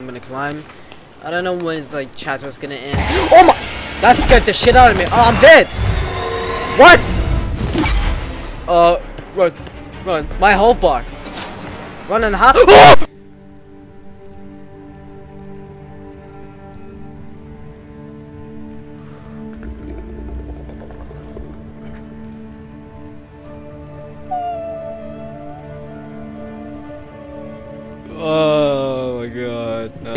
I'm gonna climb. I don't know when it's like chapter's gonna end. Oh my! That scared the shit out of me. Oh, I'm dead. What? Uh, run, run. My health bar. Run and hop.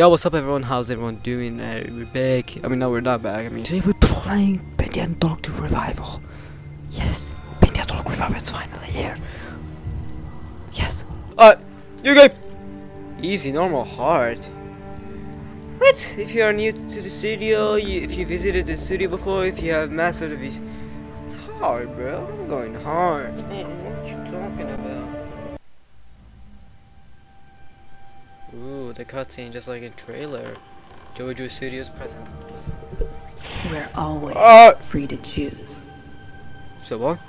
Yo, what's up everyone? How's everyone doing? Uh, we're back. I mean, no, we're not back. I mean, today we're playing and Dog 2 Revival. Yes, Bendy and Dark Revival is finally here. Yes. Uh, you go. Easy, normal, hard. What? If you are new to the studio, you, if you visited the studio before, if you have mastered the Hard, bro. I'm going hard. Man, what you talking about? Ooh, the cutscene just like a trailer. Jojo Studios present. We're always Uh. free to choose. So what?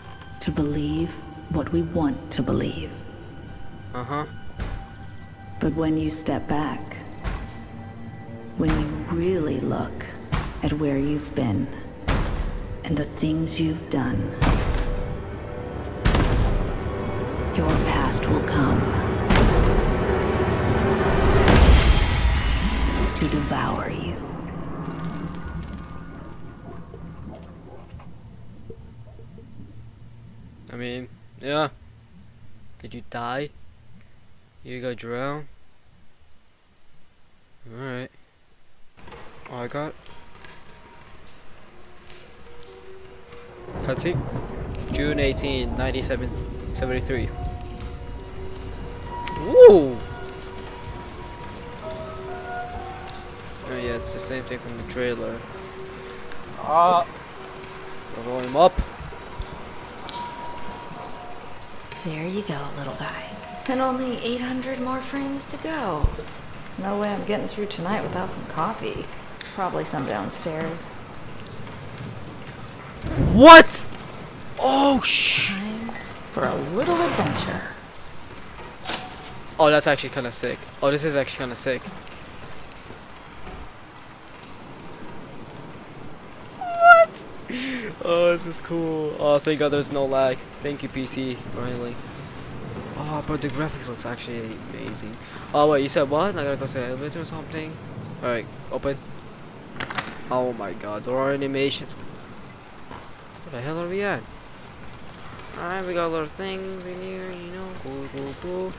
To believe what we want to believe. Uh huh. But when you step back, when you really look at where you've been and the things you've done, your past will come to devour you. I mean, yeah. Did you die? You got drowned? Alright. I got. Cutscene? June 18, 1973. Woo! It's the same thing from the trailer. Ah! The volume up. There you go, little guy. And only 800 more frames to go. No way I'm getting through tonight without some coffee. Probably some downstairs. What? Oh sh! Time for a little adventure. Oh, that's actually kind of sick. Oh, this is actually kind of sick. Oh, this is cool. Oh, thank God there's no lag. Thank you, PC, finally. Oh, but the graphics looks actually amazing. Oh, wait, you said what? I gotta go to the elevator or something? Alright, open. Oh my God, there are animations. What the hell are we at? Alright, we got a lot of things in here, you know. Cool, cool, cool.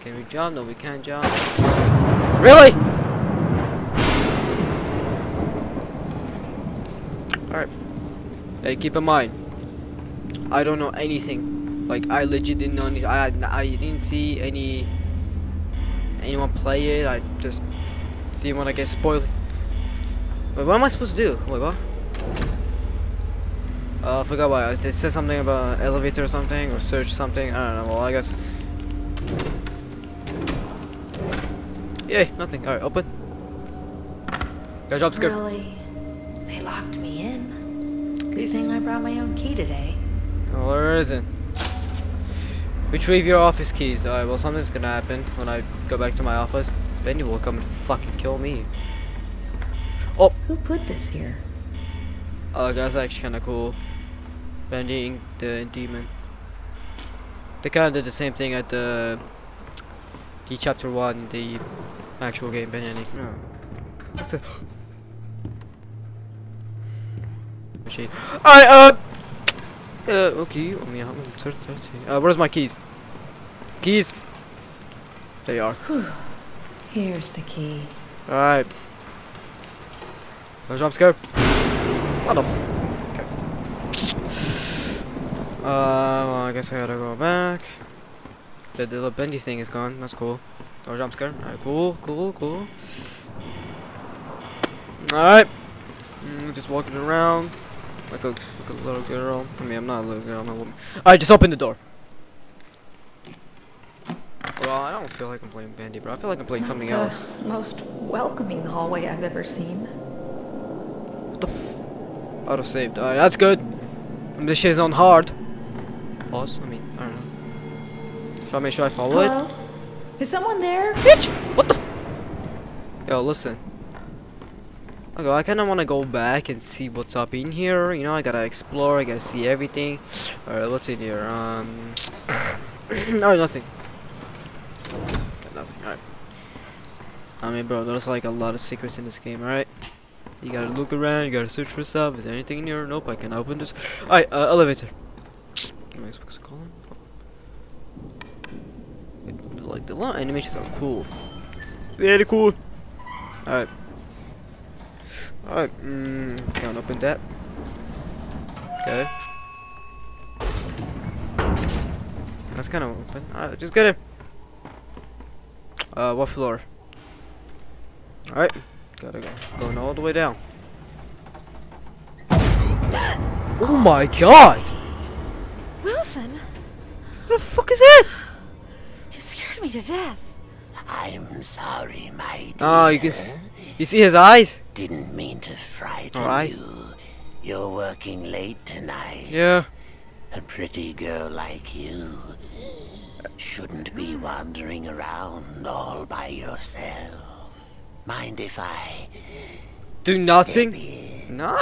Can we jump? No, we can't jump. Really? Alright. Hey, keep in mind, I don't know anything. Like, I legit didn't know anything. I, I didn't see any anyone play it. I just didn't want to get spoiled. Wait, what am I supposed to do? Wait, what? Uh, I forgot what. It said something about elevator or something, or search something. I don't know. Well, I guess. Yay, nothing. Alright, open. Got job scared. Really? They locked me in. Good thing I brought my own key today. Oh, where is it? Retrieve your office keys. Alright, well, something's gonna happen when I go back to my office. Bendy will come and fucking kill me. Oh, Who put this here? uh, that's actually kind of cool. Bendy and the demon. They kind of did the same thing at the the chapter one, the actual game. Bendy. No. The? Alright, uh. Uh, okay. I mean, I'm 30. Uh, where's my keys? Keys. There you are. Here's the key. Alright. No jump scare. What the f- Okay. Uh, well, I guess I gotta go back. The, the little bendy thing is gone. That's cool. No jump scare. Alright, cool, cool, cool. Alright. Mm, just walking around. Like a, like a little girl. I mean, I'm not a little girl, I'm a woman. Alright, just open the door. Well, I don't feel like I'm playing Bandy, bro. I feel like I'm playing something the else. most welcoming hallway I've ever seen. What the f? Auto saved. Alright, that's good. And this shit's on hard. Pause. I mean, I don't know. Should I make sure I follow it? Hello? Is someone there? Bitch! What the f? Yo, listen. Okay, I kind of want to go back and see what's up in here. You know, I gotta explore. I gotta see everything. Alright, what's in here? Um, no, nothing. Got nothing. Alright. I mean, bro, there's like a lot of secrets in this game. Alright. You gotta look around. You gotta search for stuff. Is there anything in here? Nope. I can open this. Alright, uh, elevator. Am I supposed? Like the line animations are cool. Very cool. Alright. Alright, mm, can't open that. Okay. That's kind of open. Alright, just get it. Uh, what floor? Alright, gotta go. Going all the way down. Oh my god! Wilson, What the fuck is that? you scared me to death. I'm sorry, my dear. Oh, you can s you see his eyes? Didn't mean to frighten Alright. you. You're working late tonight. Yeah. A pretty girl like you shouldn't be wandering around all by yourself. Mind if I Do nothing? in? No!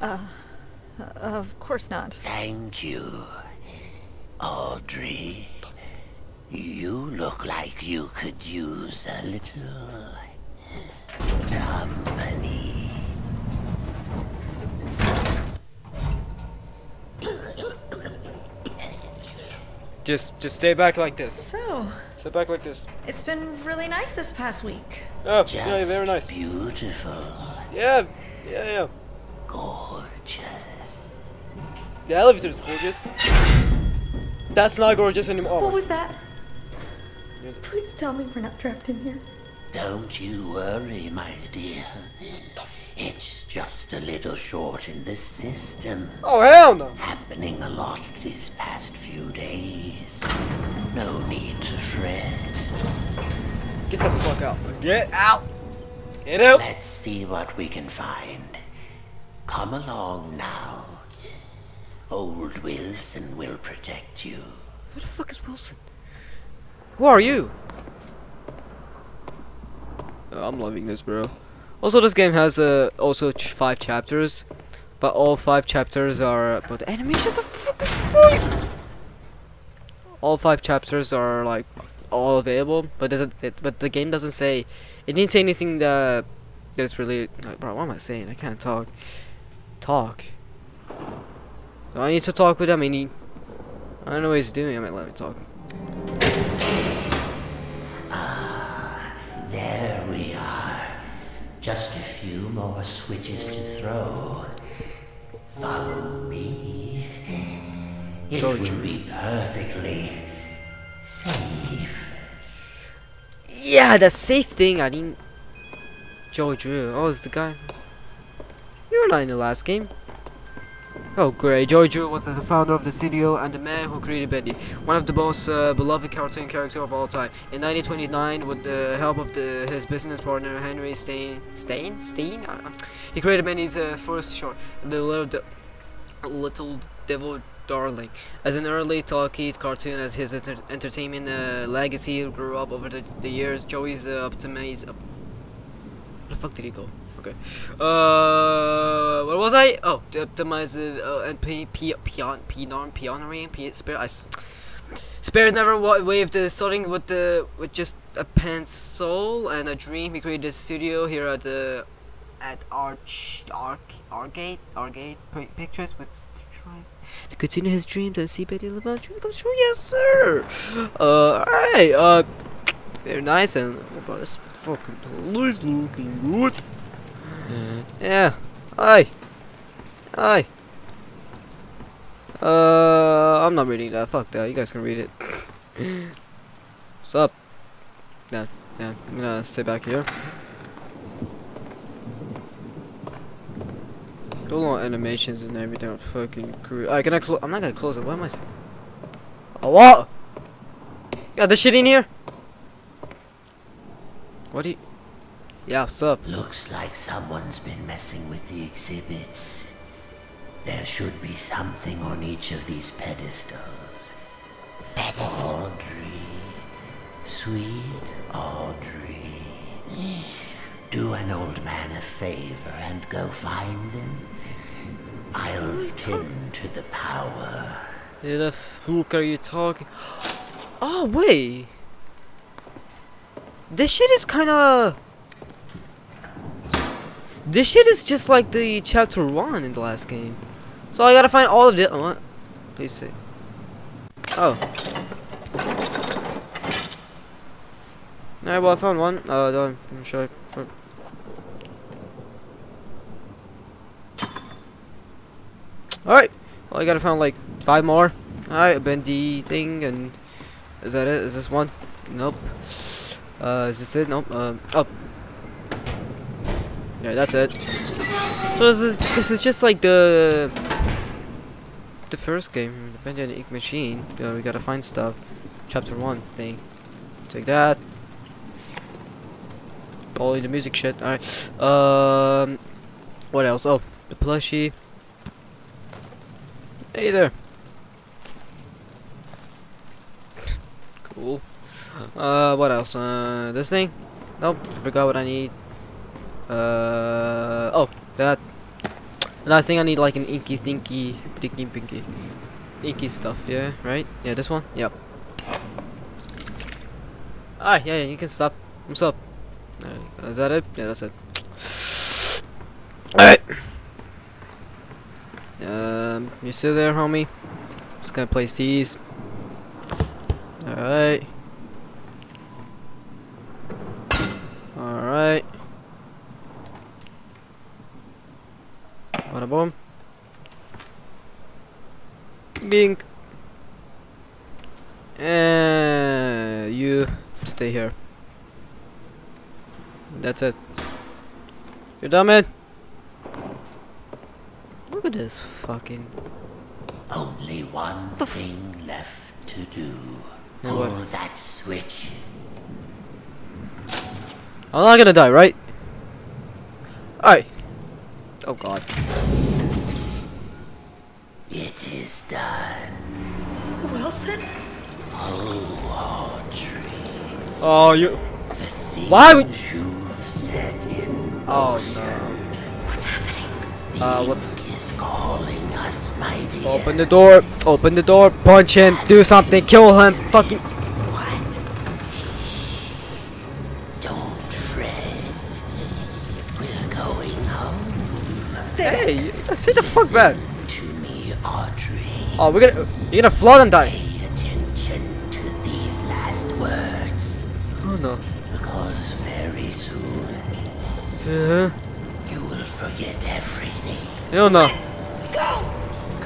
Uh, of course not. Thank you, Audrey. You look like you could use a little company. Just, just stay back like this. So, Stay back like this. it's been really nice this past week. Oh, Just yeah, very nice. beautiful, Yeah, yeah, yeah. gorgeous. The elevator is gorgeous. That's not gorgeous anymore. What was that? Yeah. Please tell me we're not trapped in here. Don't you worry, my dear. It's just a little short in the system. Oh, hell no. Happening a lot these past few days. No need to fret. Get the fuck out. Get out. Get out. Let's see what we can find. Come along now. Old Wilson will protect you. Who the fuck is Wilson? Who are you? Oh, I'm loving this, bro. Also, this game has uh, also ch five chapters, but all five chapters are. But the animations are fucking. All five chapters are like all available, but doesn't. It, but the game doesn't say. It didn't say anything that that's really. Like, bro, what am I saying? I can't talk. Talk. Do I need to talk with him? I need. I don't know what he's doing. I might let me talk. Just a few more switches to throw. Follow me. It Told will be perfectly safe. Yeah, the safe thing. I didn't. Joe Drew. Oh, it's the guy. You were not in the last game. Oh, great. Drew was the founder of the studio and the man who created Bendy, one of the most uh, beloved cartoon characters of all time. In 1929, with the help of the, his business partner Henry Stein, Stein, Stein, he created Bendy's uh, first short, The Little, De- Little Devil Darling. As an early talkie cartoon, as his enter entertainment uh, legacy grew up over the, the years, Joey's uh, optimized. Up where the fuck did he go? Okay. Uh, what was I? Oh, to optimize it uh, and p p pion pion pioneering p spirit. I Spirit never wa- waved the starting with the with just a pencil and a dream. He created a studio here at the at Arch Arc Argate Argate Pictures with to continue his dreams and see Betty live dream come true. Yes, sir. Uh, alright. Uh, very nice and bro, it's fucking looking good. Yeah. Hi. Hi. Uh, I'm not reading that. Fuck that. You guys can read it. What's up? Yeah, yeah. I'm gonna stay back here. Don't want animations and everything fucking crew. Alright, can I close? I'm not gonna close it. What am I? Oh, what? Got this shit in here? What do you? Yeah, what's up? Looks like someone's been messing with the exhibits. There should be something on each of these pedestals. Audrey. Sweet Audrey. do an old man a favor and go find them? I'll tend to the power. Who the fuck are you talking? Oh wait, this shit is kind of. This shit is just like the chapter one in the last game. So I gotta find all of it. What? Please say. Oh. Alright, well I found one. Uh, no, I'm sure. I- Alright. Well, I gotta find like five more. Alright, bendy thing, and is that it? Is this one? Nope. Uh, is this it? Nope. Um, oh. Yeah, that's it. So this is this is just like the the first game, the Ink Machine. We gotta find stuff. Chapter one thing. Take that. Only the music shit. Alright. Um, what else? Oh, the plushie. Hey there. cool. Uh, what else? Uh, this thing? Nope, I forgot what I need. Uh, oh, that. And I think I need like an inky thinky, pinky pinky. Inky stuff, yeah, right? Yeah, this one? Yep. Ah, yeah, yeah, you can stop. What's up? Uh, is that it? Yeah, that's it. Alright. Um, you still there, homie? Just gonna place these. Alright. Alright. Bada boom. Bink. And you stay here. That's it. You're done, man. Look at this fucking. Only one thing left to do. Pull what? that switch. I'm not gonna die, right? Alright. Oh god. It is done. Wilson? Oh, Audrey. Oh, you. The things Why would- you've set in Oh motion. What's happening? The Uh, what- ink is calling us, my dear. Open the door. Open the door. Punch him. Do something. Kill him. Fucking. Sit the fuck back. To me, Audrey. Oh, we're gonna. You're gonna flood and die. Pay attention to these last words. Oh no. Because very soon Uh, you will forget everything. no, no.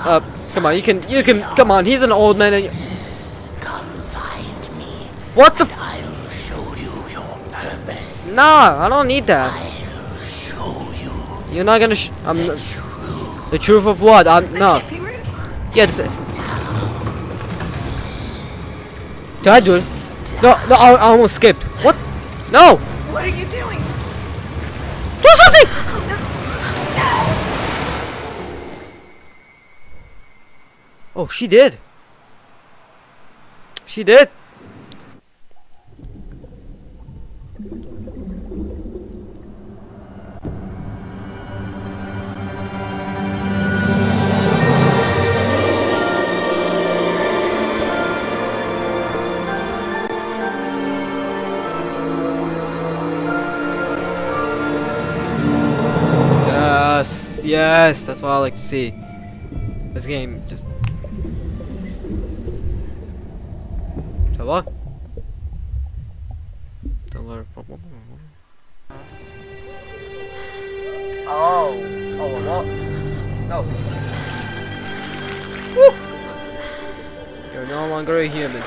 Uh, come on. You can. You can. Come on. He's an old man. And you, Come find me. what the? F I'll show you your purpose. nah, I don't need that. I'll show you You're not gonna. Sh I'm. the n- truth. The truth of what? Uh, I'm no. Can't be rude. Yeah, this. Did I do it? No, no. I, I almost skipped. What? No. What are you doing? Do something. Oh, she did. She did. Yes, that's what I like to see. This game just. Va? Don't Oh, oh, what? No. Woo! You're no longer a human.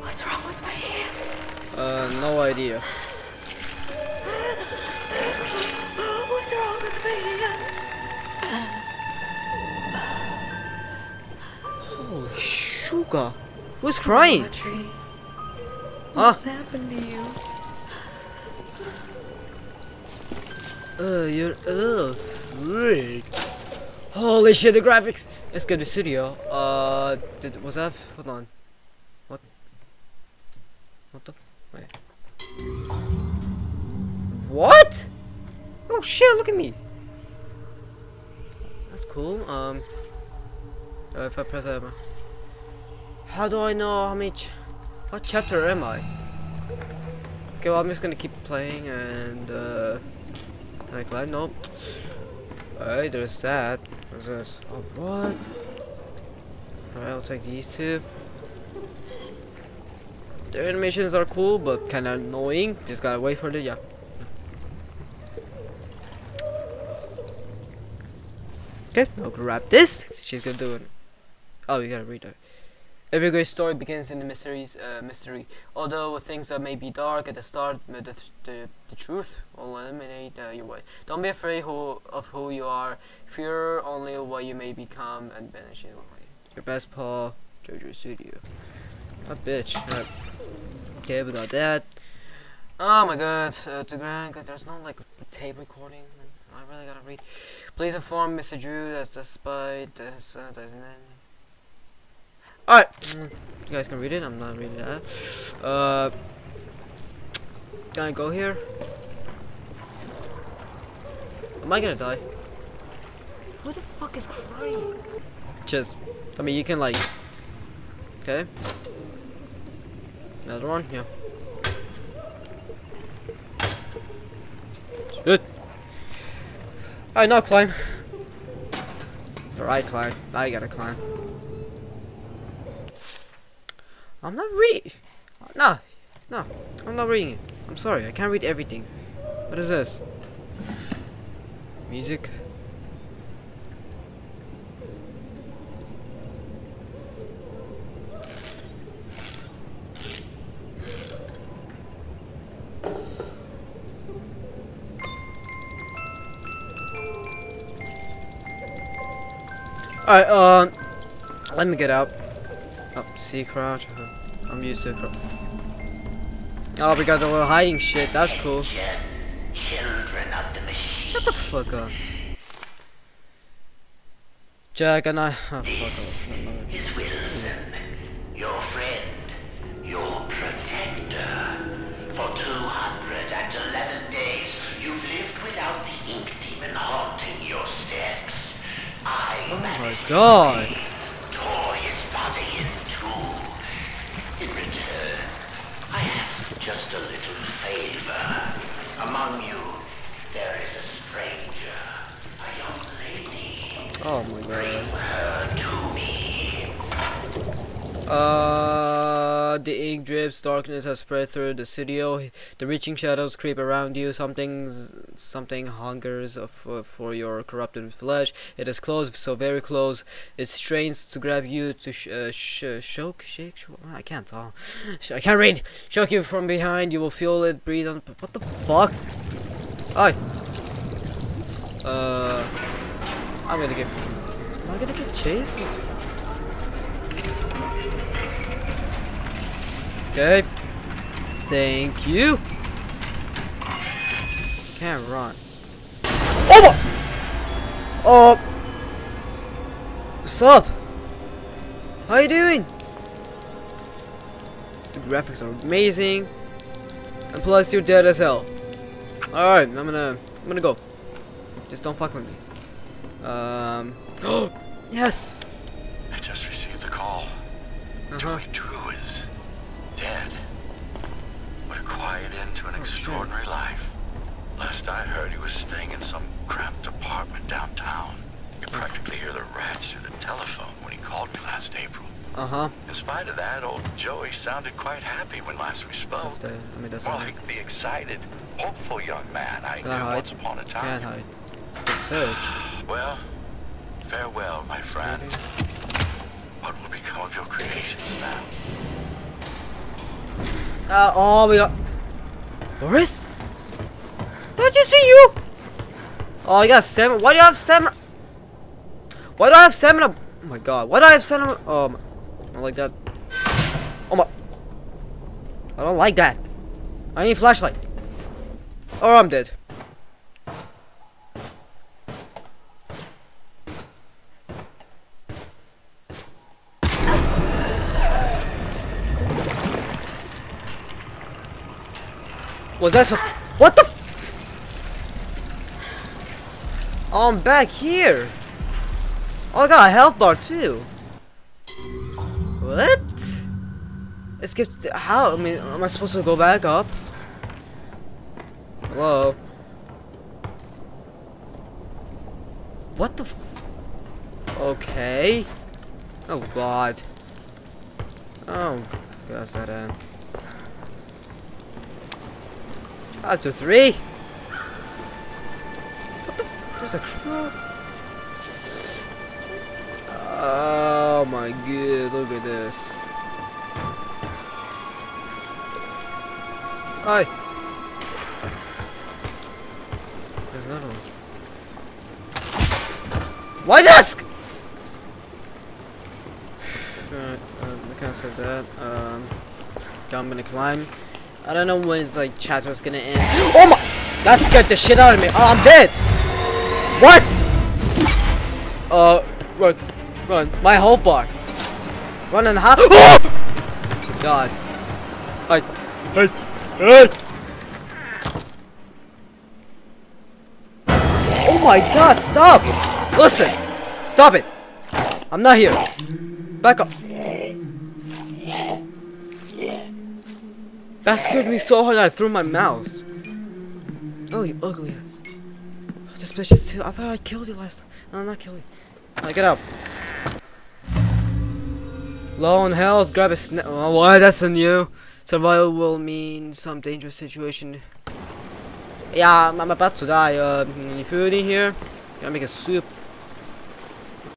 What's wrong with my hands? Uh, no idea. Sugar. Who's crying? Audrey, Huh? happened to you? Uh, you're uh, freak. Holy shit, the graphics! Let's get the studio. Uh, did was that? Hold on. What? What the? F wait. What? Oh shit! Look at me. That's cool. Um, uh, if I press M, how do I know how much? What chapter am I? Okay, well I'm just gonna keep playing and uh, can I climb? Alright, there's that. What's this? Oh, what? Alright, I'll take these two. The animations are cool, but kind of annoying. Just gotta wait for the yeah. Okay, I'll grab this. She's gonna do it. Oh, you gotta read. Every great story begins in the mysteries, uh, mystery. Although things that may be dark at the start, the, the, the truth will eliminate uh, your way. Don't be afraid who, of who you are. Fear only what you may become and banish it away. Your best Paul, Jojo Studio. A bitch. Okay, we got that. Oh my god, uh, to there's no like tape recording. I really gotta read. Please inform Mr. Drew that despite this, uh, Alright, mm, you guys can read it. I'm not reading that. Uh, can I go here? Am I gonna die? Who the fuck is crying? Just, I mean, you can like. Okay. Another one, yeah. Good. Alright, now climb. Alright, climb. Now you gotta climb. I'm not reading. No, no, I'm not reading it. I'm sorry, I can't read everything. What is this? Music. Alright, uh, let me get out. See crouch. Uh. I'm used to it. Oh, we got the little hiding shit. That's cool. Shut the fuck up. Jack and I. Oh, fuck off. Is Wilson, your friend, your protector. For 211 days, you've lived without the ink demon haunting your steps. I oh my god. Tore his body in two. In return, I ask just a little favor. Among you, there is a stranger, a young lady. Oh my Bring her to. Uh, the ink drips, darkness has spread through the studio. The reaching shadows creep around you. Something's something hungers for, for your corrupted flesh. It is close, so very close. It strains to grab you to sh uh, sh shock, shake. Sh I can't talk. I can't read. Shock you from behind. You will feel it breathe on. What the fuck? Hi. Uh, I'm gonna get. Am I gonna get chased? Okay. Thank you. Can't run. Oh! Oh. What's up? How you doing? The graphics are amazing. And plus you're dead as hell. Alright, I'm gonna I'm gonna go. Just don't fuck with me. Um Oh yes! I just received the call. Uh-huh. Joey Drew is dead. What a quiet end to an Oh, shit. extraordinary life. Last I heard, he was staying in some cramped apartment downtown. You practically hear the rats through the telephone when he called me last April. Uh-huh. In spite of that, old Joey sounded quite happy when last we spoke. That's the I mean that's More like the excited, hopeful young man I Can't knew hide. once upon a time. Can't hide. Search. Well, farewell, my friend. What will become of your creations now? Uh, oh, we got Boris. Don't you see you? Oh, you got seven. Why do you have seven? Why do I have seven? Oh my god. Why do I have seven? Oh, my. I don't like that. Oh my. I don't like that. I need flashlight. Or I'm dead. Was that? What the? F Oh, I'm back here. Oh, I got a health bar too. What? Let's get how? I mean, am I supposed to go back up? Hello. What the? F okay. Oh God. Oh, gosh, that end. Chapter three. What the? There's a crow. Oh my god! Look at this. Hi. There's another one. Why desk? Alright, um, I can't say that. Um, I'm gonna climb. I don't know when it's like chapter's gonna end. Oh my! That scared the shit out of me. Oh, I'm dead. What? Uh, run, run. My health bar. Run and hide. Oh! God. I, I, I. Oh my God! Stop! Listen, stop it. I'm not here. Back up. That scared me so hard I threw my mouse. Oh, you ugly ass. This bitch is too. I thought I killed you last time. No, I'm not killing you. Alright, get up. Low on health, grab a snack. Oh, what? That's a new. Survival will mean some dangerous situation. Yeah, I'm, I'm about to die. Uh, any food in here? Can I make a soup?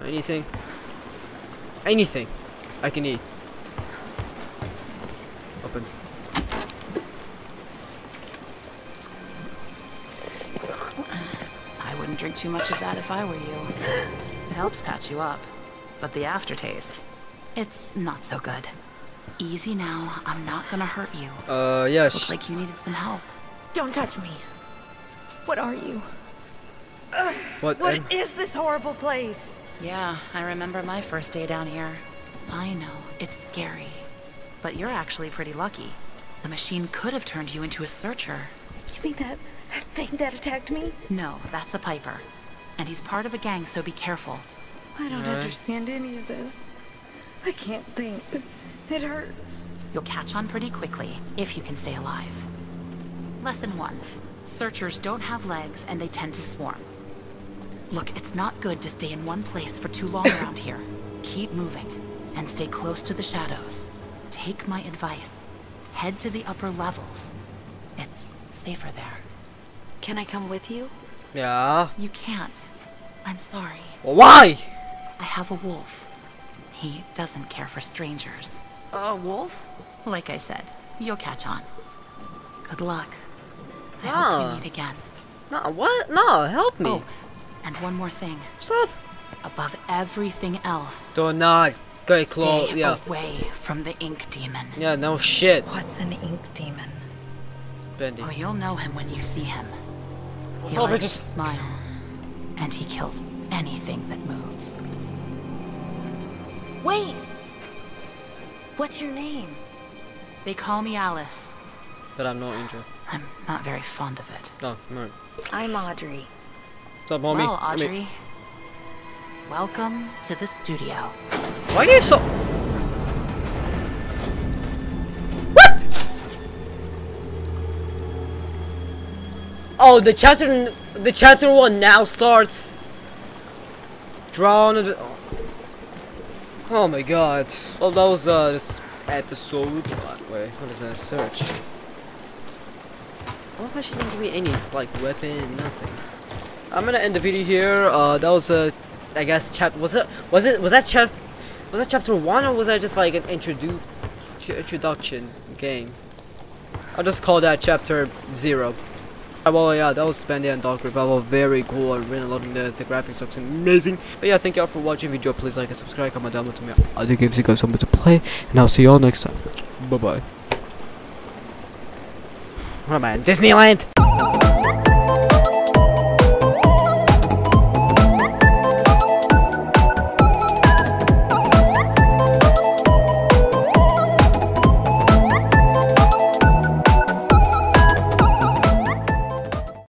Anything? Anything I can eat. Open. Drink too much of that if I were you. It helps patch you up. But the aftertaste, it's not so good. Easy now, I'm not gonna hurt you. Uh, yes. Looks like you needed some help. Don't touch me. What are you? What? What em- is this horrible place? Yeah, I remember my first day down here. I know, it's scary. But you're actually pretty lucky. The machine could have turned you into a searcher. You mean that, that thing that attacked me? No, that's a Piper. And he's part of a gang, so be careful. I don't Alright. understand any of this. I can't think. It hurts. You'll catch on pretty quickly, if you can stay alive. Lesson 1. Searchers don't have legs and they tend to swarm. Look, it's not good to stay in one place for too long around here. Keep moving, and stay close to the shadows. Take my advice. Head to the upper levels. It's safer there. Can I come with you? Yeah. You can't. I'm sorry. Why? I have a wolf. He doesn't care for strangers. A wolf? Like I said, you'll catch on. Good luck. I hope Ah. we meet again. No, what? No, help me. Oh, and one more thing. Stop. Above everything else, Do not get close. stay Yeah. away from the ink demon. Yeah, no shit. What's an ink demon? Bendy. Oh, you'll know him when you see him. He Probably likes just- to smile, and he kills anything that moves. Wait! What's your name? They call me Alice. But I'm not Angel. I'm not very fond of it. Oh, no, no. I'm Audrey. What's up, homie? well, I mean- Audrey, welcome to the studio. why are you so? What? Oh, the chapter, the chapter one now starts. Drowned. Oh my god. Well, that was uh this episode. Wait, what is that? Search. Why she didn't give me any like weapon, nothing. I'm gonna end the video here. Uh, that was a, I guess chap. Was it? Was it? Was that chap? Was that chapter one or was that just like an introdu introduction game? I'll just call that chapter zero. Well, yeah, that was Bendy and Dark Revival. Very cool. I really loving this. The graphics looks amazing. But yeah, thank you all for watching. the Video, please like and subscribe. Comment down below to me other games you guys want me to play. And I'll see you all next time. Bye bye. What am I Disneyland?